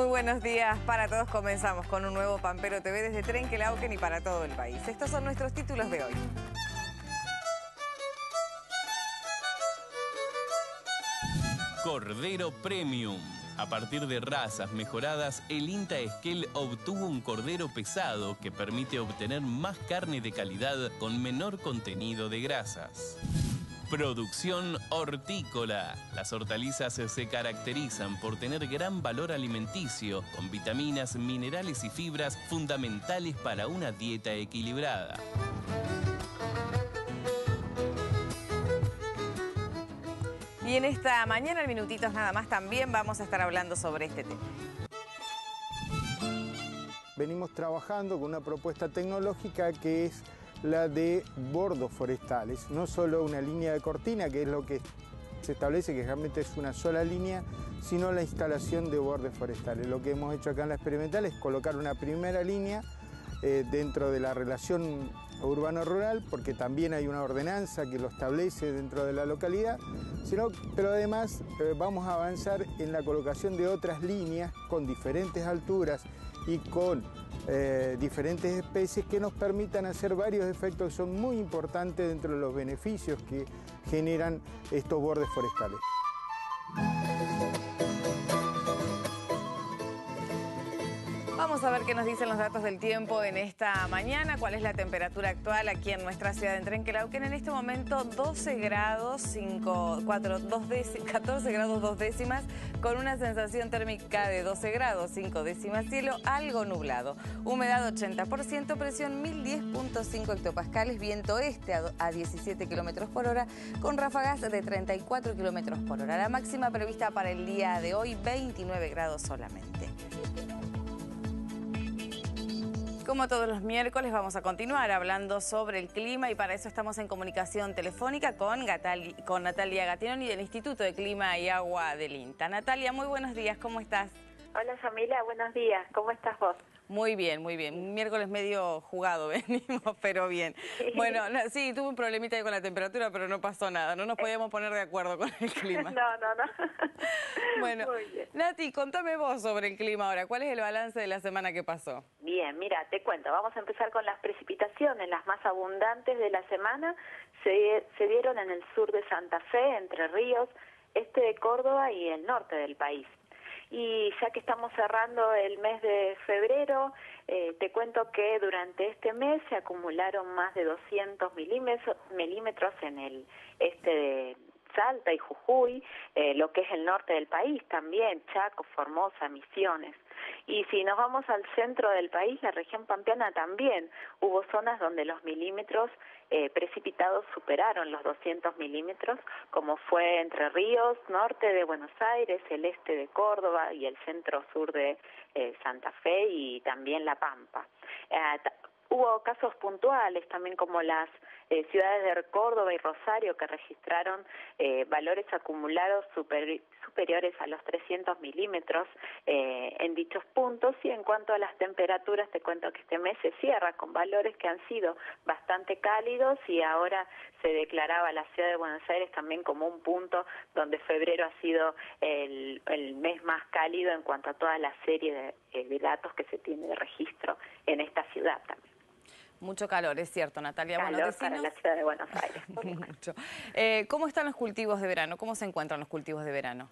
Muy buenos días para todos. Comenzamos con un nuevo Pampero TV desde Trenquelauquen y para todo el país. Estos son nuestros títulos de hoy. Cordero Premium. A partir de razas mejoradas, el INTA Esquel obtuvo un cordero pesado que permite obtener más carne de calidad con menor contenido de grasas. Producción hortícola. Las hortalizas se caracterizan por tener gran valor alimenticio, con vitaminas, minerales y fibras fundamentales para una dieta equilibrada. Y en esta mañana, en minutitos nada más, también vamos a estar hablando sobre este tema. Venimos trabajando con una propuesta tecnológica que es la de bordos forestales, no solo una línea de cortina, que es lo que se establece, que realmente es una sola línea, sino la instalación de bordes forestales. Lo que hemos hecho acá en la experimental es colocar una primera línea eh, dentro de la relación urbano-rural, porque también hay una ordenanza que lo establece dentro de la localidad, sino, pero además eh, vamos a avanzar en la colocación de otras líneas con diferentes alturas y con eh, diferentes especies que nos permitan hacer varios efectos que son muy importantes dentro de los beneficios que generan estos bordes forestales. Vamos a ver qué nos dicen los datos del tiempo en esta mañana, cuál es la temperatura actual aquí en nuestra ciudad de Trenquelauquen. En este momento 12 grados 5, 4, 2 14 grados 2 décimas, con una sensación térmica de 12 grados 5 décimas, cielo algo nublado. Humedad 80%, presión 1010.5 hectopascales, viento este a 17 kilómetros por hora, con ráfagas de 34 kilómetros por hora. La máxima prevista para el día de hoy, 29 grados solamente. Como todos los miércoles vamos a continuar hablando sobre el clima y para eso estamos en comunicación telefónica con, con Natalia Gatinoni del Instituto de Clima y Agua del INTA. Natalia, muy buenos días, ¿cómo estás? Hola familia, buenos días, ¿cómo estás vos? Muy bien, muy bien. Miércoles medio jugado venimos, pero bien. Bueno, sí, tuve un problemita con la temperatura, pero no pasó nada. No nos podíamos poner de acuerdo con el clima. No, no, no. Bueno, Nati, contame vos sobre el clima ahora. ¿Cuál es el balance de la semana que pasó? Bien, mira, te cuento. Vamos a empezar con las precipitaciones. Las más abundantes de la semana se, se dieron en el sur de Santa Fe, Entre Ríos, este de Córdoba y el norte del país. Y ya que estamos cerrando el mes de febrero, eh, te cuento que durante este mes se acumularon más de 200 milímetros, en el este de Salta y Jujuy, eh, lo que es el norte del país también, Chaco, Formosa, Misiones. Y si nos vamos al centro del país, la región pampeana también, hubo zonas donde los milímetros eh, precipitados superaron los 200 milímetros, como fue Entre Ríos, norte de Buenos Aires, el este de Córdoba y el centro sur de eh, Santa Fe y también La Pampa. Eh, hubo casos puntuales también como las eh, ciudades de Córdoba y Rosario que registraron eh, valores acumulados superiores a los 300 milímetros eh, en dichos puntos y en cuanto a las temperaturas te cuento que este mes se cierra con valores que han sido bastante cálidos y ahora se declaraba la ciudad de Buenos Aires también como un punto donde febrero ha sido el, mes más cálido en cuanto a toda la serie de, de datos que se tiene de registro en esta ciudad también. Mucho calor, es cierto, Natalia. Calor para la ciudad de Buenos Aires. Mucho. Eh, ¿Cómo están los cultivos de verano? ¿Cómo se encuentran los cultivos de verano?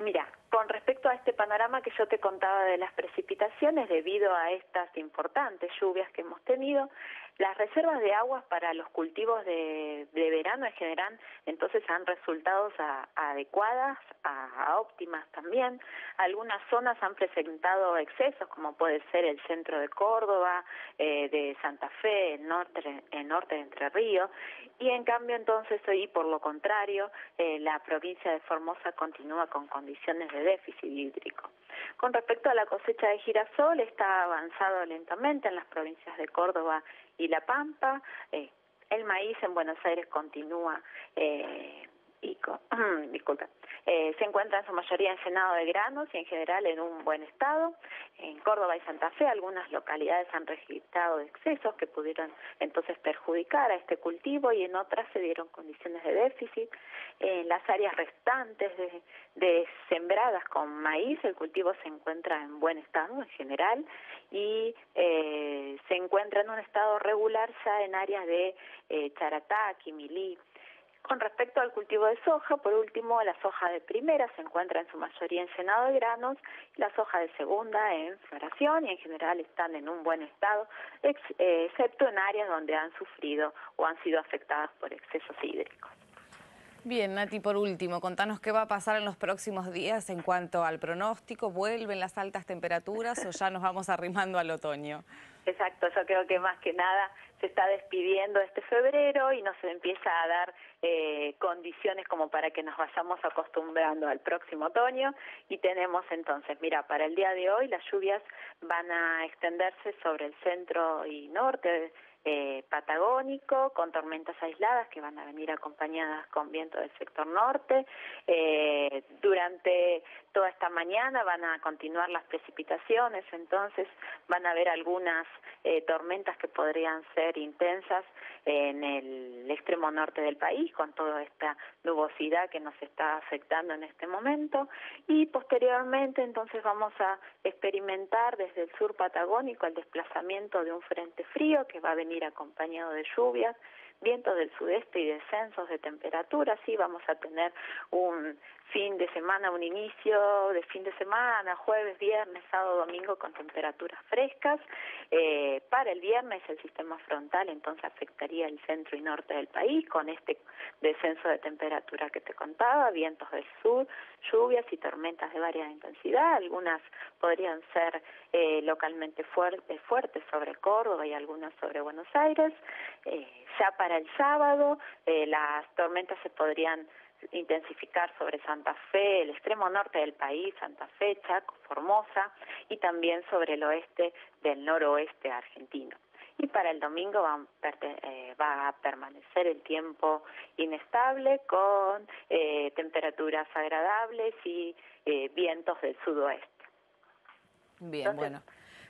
Mira, con respecto a este panorama que yo te contaba de las precipitaciones, debido a estas importantes lluvias que hemos tenido, las reservas de aguas para los cultivos de, verano en general entonces han resultado adecuadas, a, óptimas también. Algunas zonas han presentado excesos, como puede ser el centro de Córdoba, eh, de Santa Fe, el norte, el norte de Entre Ríos, y en cambio entonces hoy, por lo contrario, eh, la provincia de Formosa continúa con condiciones de déficit hídrico. Con respecto a la cosecha de girasol, está avanzado lentamente en las provincias de Córdoba y La Pampa. Eh, el maíz en Buenos Aires continúa eh, y disculpa, Eh, se encuentra en su mayoría en cenado de granos y en general en un buen estado. En Córdoba y Santa Fe algunas localidades han registrado excesos que pudieron entonces perjudicar a este cultivo y en otras se dieron condiciones de déficit. En las áreas restantes de, sembradas con maíz el cultivo se encuentra en buen estado en general y eh, se encuentra en un estado regular ya en áreas de eh, Charatá, Quimilí, con respecto al cultivo de soja, por último, la soja de primera se encuentra en su mayoría en cenado de granos la soja de segunda en floración y en general están en un buen estado, eh, excepto en áreas donde han sufrido o han sido afectadas por excesos hídricos. Bien, Nati, por último, contanos qué va a pasar en los próximos días en cuanto al pronóstico. ¿Vuelven las altas temperaturas o ya nos vamos arrimando al otoño? Exacto, yo creo que más que nada se está despidiendo este febrero y nos empieza a dar eh, condiciones como para que nos vayamos acostumbrando al próximo otoño y tenemos entonces, mira, para el día de hoy las lluvias van a extenderse sobre el centro y norte eh, patagónico, con tormentas aisladas que van a venir acompañadas con viento del sector norte. Eh, durante toda esta mañana van a continuar las precipitaciones, entonces van a haber algunas eh, tormentas que podrían ser intensas en el extremo norte del país, con toda esta nubosidad que nos está afectando en este momento. Y posteriormente, entonces, vamos a experimentar desde el sur patagónico el desplazamiento de un frente frío que va a venir acompañado de lluvias vientos del sudeste y descensos de temperatura, sí vamos a tener un fin de semana, un inicio de fin de semana, jueves, viernes, sábado, domingo con temperaturas frescas. Eh, para el viernes el sistema frontal entonces afectaría el centro y norte del país con este descenso de temperatura que te contaba, vientos del sur, lluvias y tormentas de variada intensidad, algunas podrían ser eh, localmente fuertes, fuertes sobre Córdoba y algunas sobre Buenos Aires. Eh, ya para el sábado eh, las tormentas se podrían intensificar sobre Santa Fe, el extremo norte del país, Santa Fe, Chaco, Formosa y también sobre el oeste del noroeste argentino. Y para el domingo va, eh, va a permanecer el tiempo inestable con eh, temperaturas agradables y eh, vientos del sudoeste. Bien, bueno.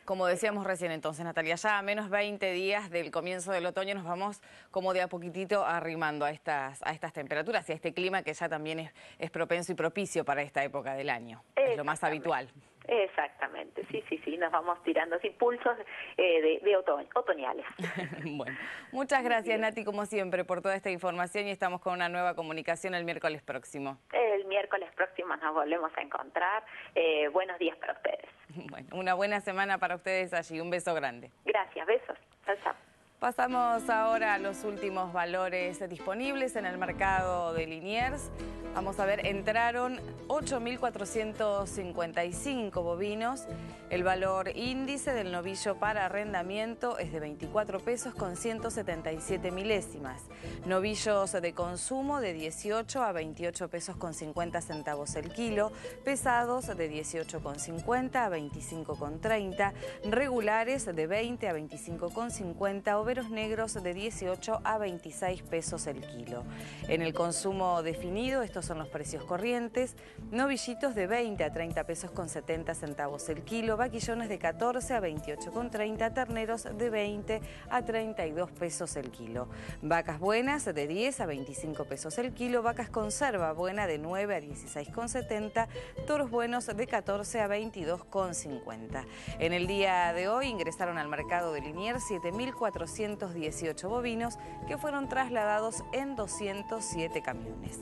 Como decíamos recién entonces, Natalia, ya a menos 20 días del comienzo del otoño nos vamos como de a poquitito arrimando a estas, a estas temperaturas y a este clima que ya también es, es propenso y propicio para esta época del año. Es lo más habitual. Exactamente, sí, sí, sí, nos vamos tirando así pulsos eh, de, otoñales. bueno, muchas gracias Nati, como siempre, por toda esta información y estamos con una nueva comunicación el miércoles próximo. El miércoles próximo nos volvemos a encontrar. Eh, buenos días para ustedes. Bueno, una buena semana para ustedes allí. Un beso grande. Gracias, besos. Chao, chao. Pasamos ahora a los últimos valores disponibles en el mercado de Liniers. Vamos a ver, entraron 8.455 bovinos. El valor índice del novillo para arrendamiento es de 24 pesos con 177 milésimas. Novillos de consumo de 18 a 28 pesos con 50 centavos el kilo. Pesados de 18,50 a 25,30. Regulares de 20 a 25,50. Overos negros de 18 a 26 pesos el kilo. En el consumo definido, estos son los precios corrientes, novillitos de 20 a 30 pesos con 70 centavos el kilo, vaquillones de 14 a 28 con 30, terneros de 20 a 32 pesos el kilo, vacas buenas de 10 a 25 pesos el kilo, vacas conserva buena de 9 a 16 con 70, toros buenos de 14 a 22 con 50. En el día de hoy ingresaron al mercado de Liniers 7.418 bovinos que fueron trasladados en 207 camiones.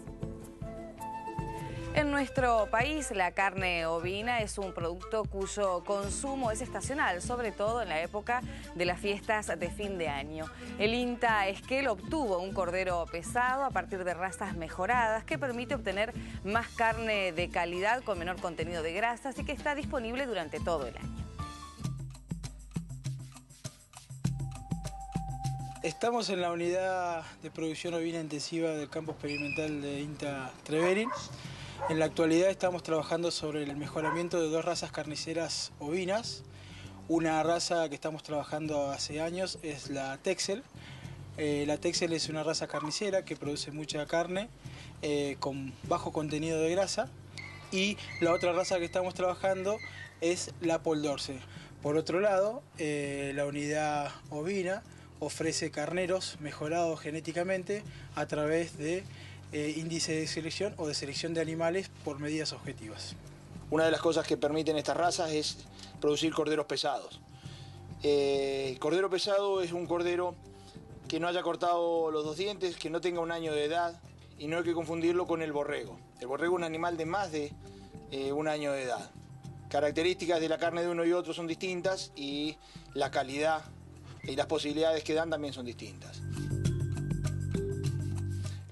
En nuestro país la carne ovina es un producto cuyo consumo es estacional, sobre todo en la época de las fiestas de fin de año. El INTA Esquel obtuvo un cordero pesado a partir de razas mejoradas que permite obtener más carne de calidad con menor contenido de grasas y que está disponible durante todo el año. Estamos en la unidad de producción ovina intensiva del campo experimental de INTA Treverin. En la actualidad estamos trabajando sobre el mejoramiento de dos razas carniceras ovinas. Una raza que estamos trabajando hace años es la Texel, Eh, la Texel es una raza carnicera que produce mucha carne eh, con bajo contenido de grasa y la otra raza que estamos trabajando es la Poldorce. Por otro lado, eh, la unidad ovina ofrece carneros mejorados genéticamente a través de índice de selección o de selección de animales por medidas objetivas. Una de las cosas que permiten estas razas es producir corderos pesados. el cordero pesado es un cordero que no haya cortado los dos dientes, que no tenga un año de edad y no hay que confundirlo con el borrego. El borrego es un animal de más de eh, un año de edad. Características de la carne de uno y otro son distintas y la calidad y las posibilidades que dan también son distintas.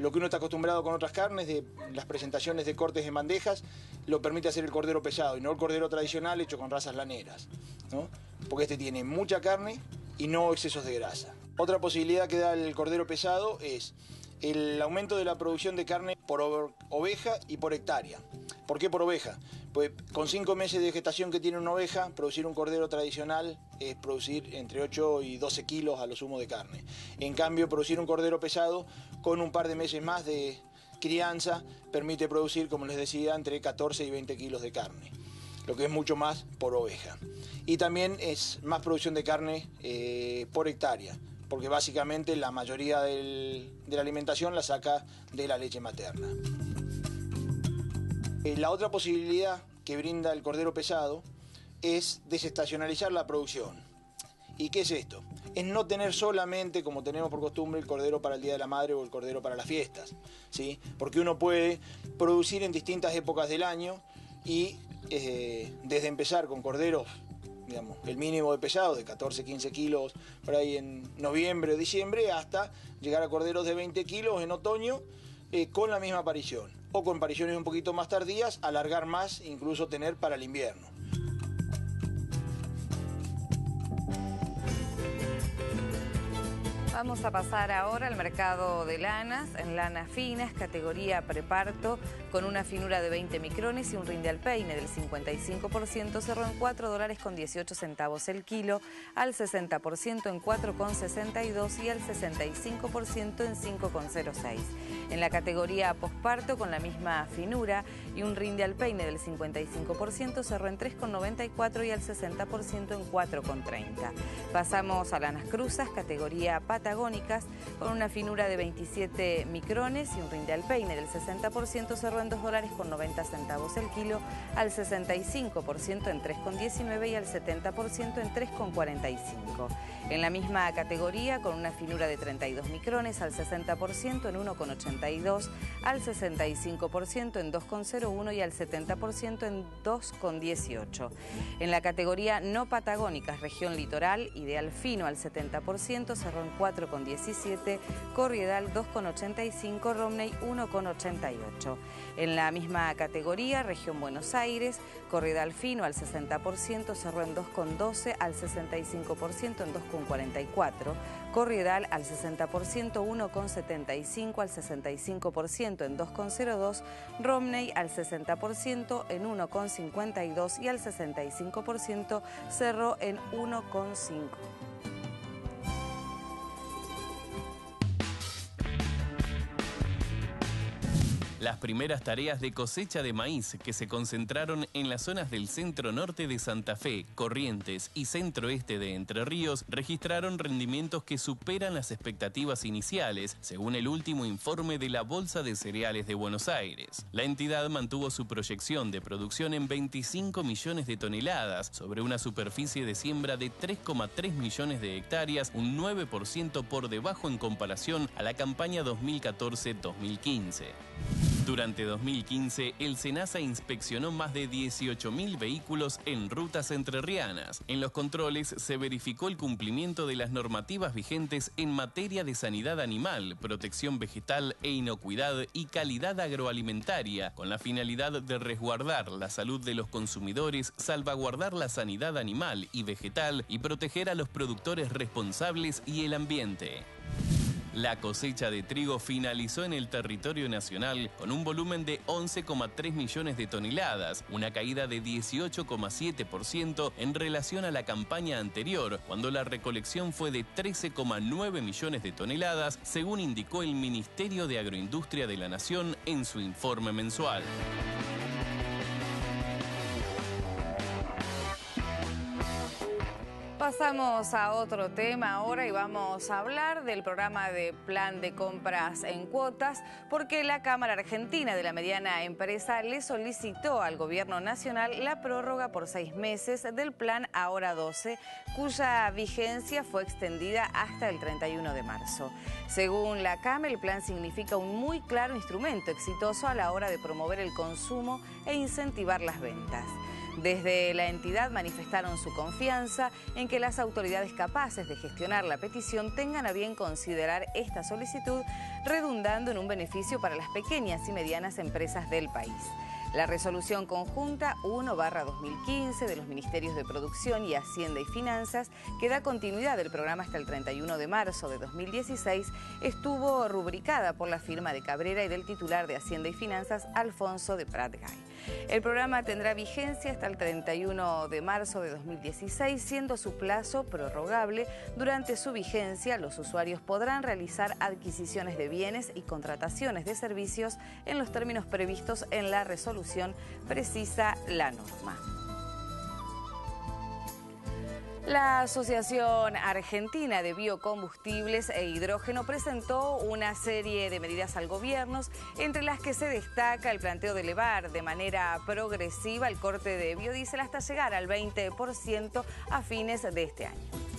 Lo que uno está acostumbrado con otras carnes, de las presentaciones de cortes en bandejas, lo permite hacer el cordero pesado y no el cordero tradicional hecho con razas laneras. Porque este tiene mucha carne y no excesos de grasa. Otra posibilidad que da el cordero pesado es el aumento de la producción de carne por oveja y por hectárea. ¿Por qué por oveja? Pues con cinco meses de gestación que tiene una oveja, producir un cordero tradicional es producir entre 8 y 12 kilos a lo sumo de carne. En cambio, producir un cordero pesado con un par de meses más de crianza permite producir, como les decía, entre 14 y 20 kilos de carne, lo que es mucho más por oveja. Y también es más producción de carne eh, por hectárea porque básicamente la mayoría de la alimentación la saca de la leche materna. Eh, la otra posibilidad que brinda el cordero pesado es desestacionalizar la producción. ¿Y qué es esto? Es no tener solamente, como tenemos por costumbre, el cordero para el Día de la Madre o el cordero para las fiestas, ¿sí? Porque uno puede producir en distintas épocas del año y eh, desde empezar con corderos el mínimo de pesado de 14, 15 kilos por ahí en noviembre o diciembre, hasta llegar a corderos de 20 kilos en otoño eh, con la misma aparición. O con un poquito más tardías, alargar más, incluso tener para el invierno. Vamos a pasar ahora al mercado de lanas, en lanas finas, categoría preparto, con una finura de 20 micrones y un rinde al peine del 55%, cerró en 4 dólares con 18 centavos el kilo, al 60% en 4,62 y al 65% en 5,06. En la categoría posparto, con la misma finura y un rinde al peine del 55%, cerró en 3,94 y al 60% en 4,30. Pasamos a lanas cruzas, categoría pata con una finura de 27 micrones y un rinde al peine del 60% cerró en 2 dólares con 90 centavos el kilo, al 65% en 3,19 y al 70% en 3,45. En la misma categoría, con una finura de 32 micrones al 60% en 1,82, al 65% en 2,01 y al 70% en 2,18. En la categoría no patagónicas, región litoral, ideal fino al 70%, cerró en 4 con 17, Corriedal 2,85, Romney 1,88. En la misma categoría, región Buenos Aires, Corriedal fino al 60%, cerró en 2,12, al 65% en 2,44, Corriedal al 60% 1,75, al 65% en 2,02, Romney al 60% en 1,52 y al 65% cerró en 1,5. Las primeras tareas de cosecha de maíz que se concentraron en las zonas del centro norte de Santa Fe, Corrientes y centro este de Entre Ríos registraron rendimientos que superan las expectativas iniciales, según el último informe de la Bolsa de Cereales de Buenos Aires. La entidad mantuvo su proyección de producción en 25 millones de toneladas sobre una superficie de siembra de 3,3 millones de hectáreas, un 9% por debajo en comparación a la campaña 2014-2015. Durante 2015, el SENASA inspeccionó más de 18.000 vehículos en rutas entrerrianas. En los controles se verificó el cumplimiento de las normativas vigentes en materia de sanidad animal, protección vegetal e inocuidad y calidad agroalimentaria, con la finalidad de resguardar la salud de los consumidores, salvaguardar la sanidad animal y vegetal y proteger a los productores responsables y el ambiente. La cosecha de trigo finalizó en el territorio nacional con un volumen de 11,3 millones de toneladas, una caída de 18,7% en relación a la campaña anterior, cuando la recolección fue de 13,9 millones de toneladas, según indicó el Ministerio de Agroindustria de la Nación en su informe mensual. Pasamos a otro tema ahora y vamos a hablar del programa de plan de compras en cuotas porque la Cámara Argentina de la Mediana Empresa le solicitó al Gobierno Nacional la prórroga por seis meses del plan Ahora 12, cuya vigencia fue extendida hasta el 31 de marzo. Según la CAM, el plan significa un muy claro instrumento exitoso a la hora de promover el consumo e incentivar las ventas. Desde la entidad manifestaron su confianza en que las autoridades capaces de gestionar la petición tengan a bien considerar esta solicitud, redundando en un beneficio para las pequeñas y medianas empresas del país. La resolución conjunta 1-2015 de los Ministerios de Producción y Hacienda y Finanzas, que da continuidad al programa hasta el 31 de marzo de 2016, estuvo rubricada por la firma de Cabrera y del titular de Hacienda y Finanzas, Alfonso de Pratgay. El programa tendrá vigencia hasta el 31 de marzo de 2016, siendo su plazo prorrogable. Durante su vigencia, los usuarios podrán realizar adquisiciones de bienes y contrataciones de servicios en los términos previstos en la resolución, precisa la norma. La Asociación Argentina de Biocombustibles e Hidrógeno presentó una serie de medidas al gobierno, entre las que se destaca el planteo de elevar de manera progresiva el corte de biodiesel hasta llegar al 20% a fines de este año.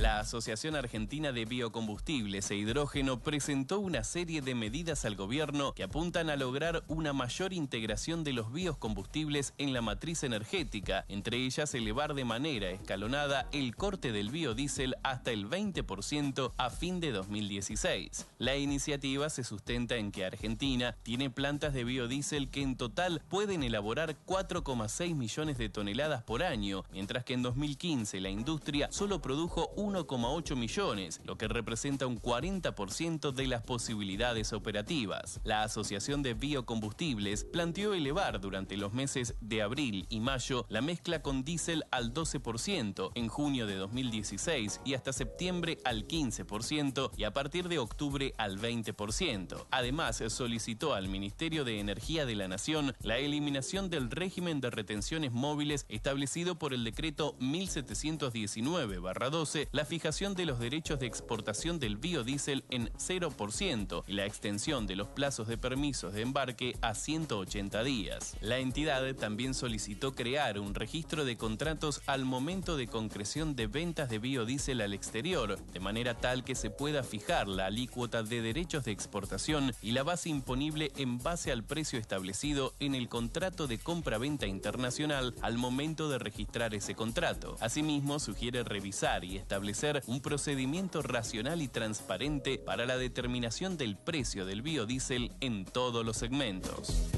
La Asociación Argentina de Biocombustibles e Hidrógeno presentó una serie de medidas al gobierno que apuntan a lograr una mayor integración de los biocombustibles en la matriz energética, entre ellas elevar de manera escalonada el corte del biodiesel hasta el 20% a fin de 2016. La iniciativa se sustenta en que Argentina tiene plantas de biodiesel que en total pueden elaborar 4,6 millones de toneladas por año, mientras que en 2015 la industria solo produjo 1,8 millones, lo que representa un 40% de las posibilidades operativas. La Asociación de Biocombustibles planteó elevar durante los meses de abril y mayo la mezcla con diésel al 12%, en junio de 2016 y hasta septiembre al 15% y a partir de octubre al 20%. Además, solicitó al Ministerio de Energía de la Nación la eliminación del régimen de retenciones móviles establecido por el decreto 1719-12 la fijación de los derechos de exportación del biodiesel en 0% y la extensión de los plazos de permisos de embarque a 180 días. La entidad también solicitó crear un registro de contratos al momento de concreción de ventas de biodiesel al exterior, de manera tal que se pueda fijar la alícuota de derechos de exportación y la base imponible en base al precio establecido en el contrato de compra-venta internacional al momento de registrar ese contrato. Asimismo, sugiere revisar y establecer un procedimiento racional y transparente para la determinación del precio del biodiesel en todos los segmentos.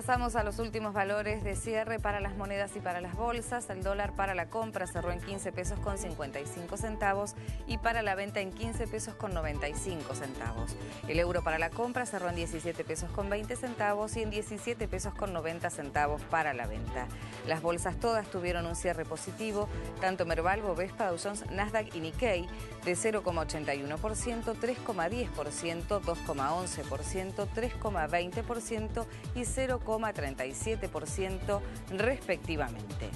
Pasamos a los últimos valores de cierre para las monedas y para las bolsas. El dólar para la compra cerró en 15 pesos con 55 centavos y para la venta en 15 pesos con 95 centavos. El euro para la compra cerró en 17 pesos con 20 centavos y en 17 pesos con 90 centavos para la venta. Las bolsas todas tuvieron un cierre positivo, tanto Merval, Bovespa, Dow Jones, Nasdaq y Nikkei de 0,81%, 3,10%, 2,11%, 3,20% y 0, 0,37% respectivamente.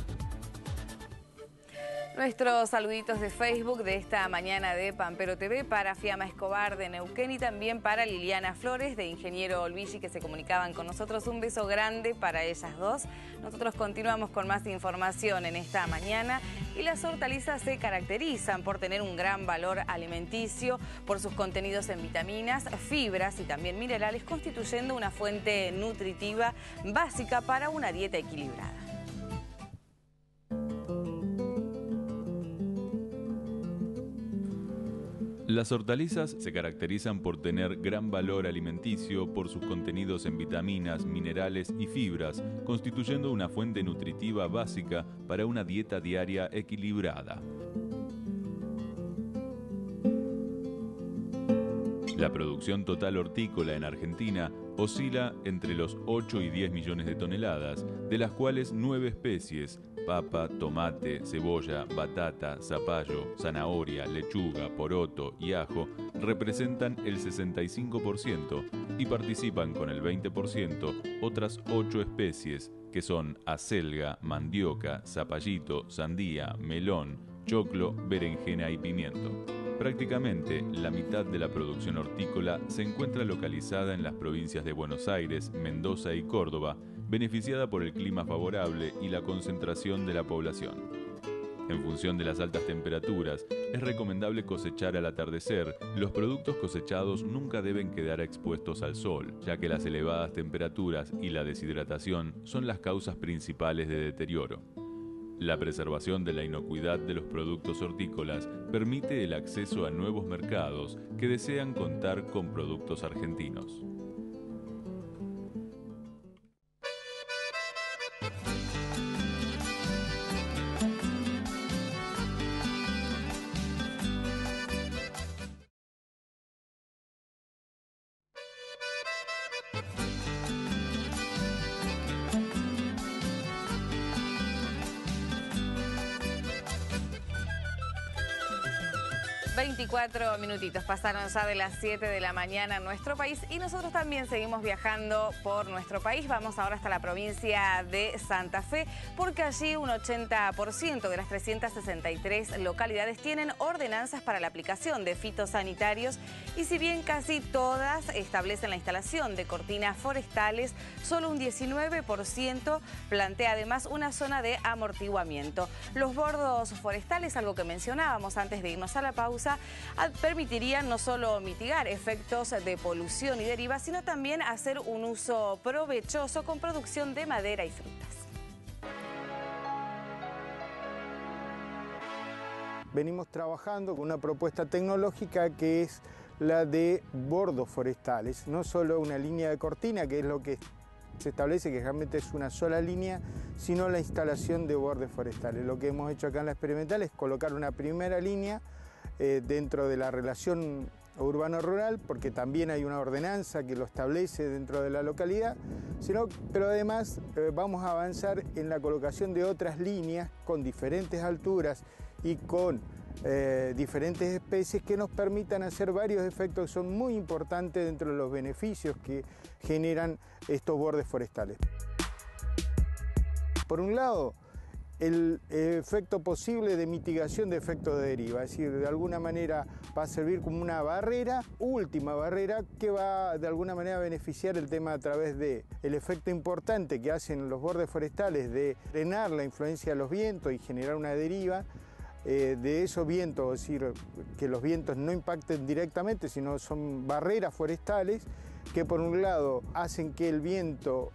Nuestros saluditos de Facebook de esta mañana de Pampero TV para Fiamma Escobar de Neuquén y también para Liliana Flores de Ingeniero Olvigi que se comunicaban con nosotros. Un beso grande para ellas dos. Nosotros continuamos con más información en esta mañana y las hortalizas se caracterizan por tener un gran valor alimenticio, por sus contenidos en vitaminas, fibras y también minerales, constituyendo una fuente nutritiva básica para una dieta equilibrada. Las hortalizas se caracterizan por tener gran valor alimenticio por sus contenidos en vitaminas, minerales y fibras, constituyendo una fuente nutritiva básica para una dieta diaria equilibrada. La producción total hortícola en Argentina oscila entre los 8 y 10 millones de toneladas, de las cuales 9 especies, papa, tomate, cebolla, batata, zapallo, zanahoria, lechuga, poroto y ajo, representan el 65% y participan con el 20% otras 8 especies que son acelga, mandioca, zapallito, sandía, melón, choclo, berenjena y pimiento. Prácticamente la mitad de la producción hortícola se encuentra localizada en las provincias de Buenos Aires, Mendoza y Córdoba, beneficiada por el clima favorable y la concentración de la población. En función de las altas temperaturas, es recomendable cosechar al atardecer. Los productos cosechados nunca deben quedar expuestos al sol, ya que las elevadas temperaturas y la deshidratación son las causas principales de deterioro. La preservación de la inocuidad de los productos hortícolas permite el acceso a nuevos mercados que desean contar con productos argentinos. Pasaron ya de las 7 de la mañana en nuestro país y nosotros también seguimos viajando por nuestro país. Vamos ahora hasta la provincia de Santa Fe porque allí un 80% de las 363 localidades tienen ordenanzas para la aplicación de fitosanitarios y si bien casi todas establecen la instalación de cortinas forestales, solo un 19% plantea además una zona de amortiguamiento. Los bordos forestales, algo que mencionábamos antes de irnos a la pausa, permitirían no solo mitigar efectos de polución y deriva, sino también hacer un uso provechoso con producción de madera y frutas. Venimos trabajando con una propuesta tecnológica que es la de bordos forestales, no solo una línea de cortina, que es lo que se establece que realmente es una sola línea, sino la instalación de bordes forestales. Lo que hemos hecho acá en la experimental es colocar una primera línea eh, dentro de la relación urbano-rural, porque también hay una ordenanza que lo establece dentro de la localidad, sino, pero además eh, vamos a avanzar en la colocación de otras líneas con diferentes alturas y con eh, diferentes especies que nos permitan hacer varios efectos que son muy importantes dentro de los beneficios que generan estos bordes forestales. Por un lado, el efecto posible de mitigación de efecto de deriva, es decir, de alguna manera va a servir como una barrera, última barrera, que va de alguna manera a beneficiar el tema a través de el efecto importante que hacen los bordes forestales de frenar la influencia de los vientos y generar una deriva, eh, de esos vientos, es decir, que los vientos no impacten directamente, sino son barreras forestales que por un lado hacen que el viento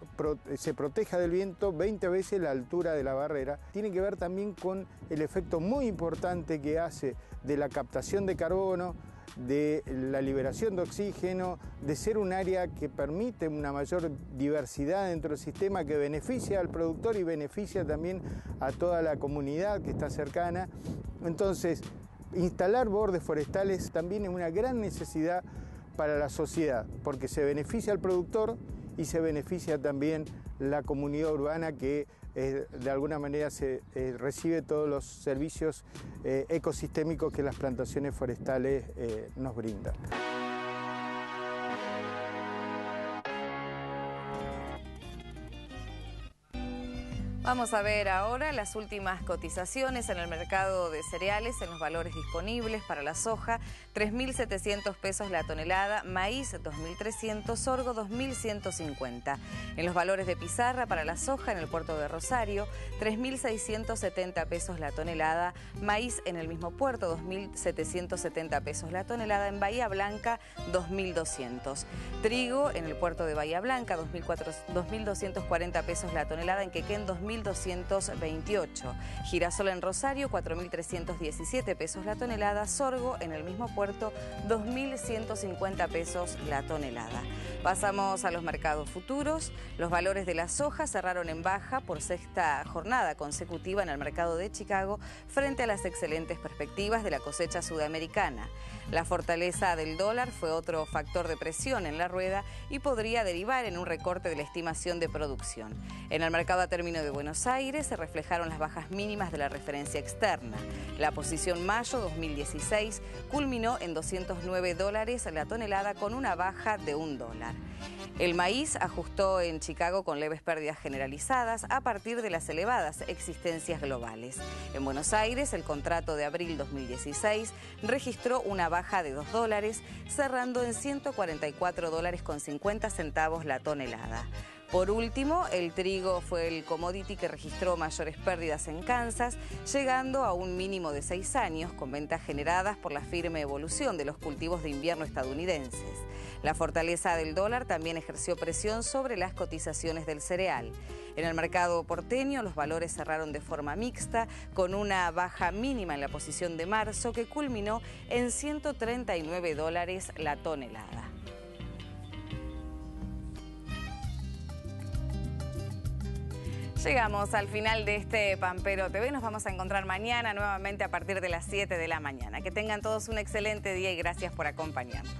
se proteja del viento 20 veces la altura de la barrera, tiene que ver también con el efecto muy importante que hace de la captación de carbono, de la liberación de oxígeno, de ser un área que permite una mayor diversidad dentro del sistema que beneficia al productor y beneficia también a toda la comunidad que está cercana. Entonces, instalar bordes forestales también es una gran necesidad para la sociedad, porque se beneficia al productor y se beneficia también la comunidad urbana que eh, de alguna manera se eh, recibe todos los servicios eh, ecosistémicos que las plantaciones forestales nos brindan. Vamos a ver ahora las últimas cotizaciones en el mercado de cereales, en los valores disponibles para la soja, 3.700 pesos la tonelada, maíz 2.300, sorgo 2.150. En los valores de pizarra para la soja en el puerto de Rosario, 3.670 pesos la tonelada, maíz en el mismo puerto 2.770 pesos la tonelada, en Bahía Blanca 2.200. Trigo en el puerto de Bahía Blanca 2.240 pesos la tonelada, en Quequén 2.000 4.228. Girasol en Rosario, 4.317 pesos la tonelada. Sorgo en el mismo puerto, 2.150 pesos la tonelada. Pasamos a los mercados futuros. Los valores de la soja cerraron en baja por sexta jornada consecutiva en el mercado de Chicago frente a las excelentes perspectivas de la cosecha sudamericana. La fortaleza del dólar fue otro factor de presión en la rueda y podría derivar en un recorte de la estimación de producción. En el mercado a término de Buenos Aires se reflejaron las bajas mínimas de la referencia externa. La posición mayo 2016 culminó en 209 dólares la tonelada con una baja de un dólar. El maíz ajustó en Chicago con leves pérdidas generalizadas a partir de las elevadas existencias globales. En Buenos Aires, el contrato de abril 2016 registró una baja de 2 dólares, cerrando en 144 dólares con 50 centavos la tonelada. Por último, el trigo fue el commodity que registró mayores pérdidas en Kansas, llegando a un mínimo de seis años, con ventas generadas por la firme evolución de los cultivos de invierno estadounidenses. La fortaleza del dólar también ejerció presión sobre las cotizaciones del cereal. En el mercado porteño los valores cerraron de forma mixta, con una baja mínima en la posición de marzo que culminó en 139 dólares la tonelada. Llegamos al final de este Pampero TV. Nos vamos a encontrar mañana nuevamente a partir de las 7 de la mañana. Que tengan todos un excelente día y gracias por acompañarnos.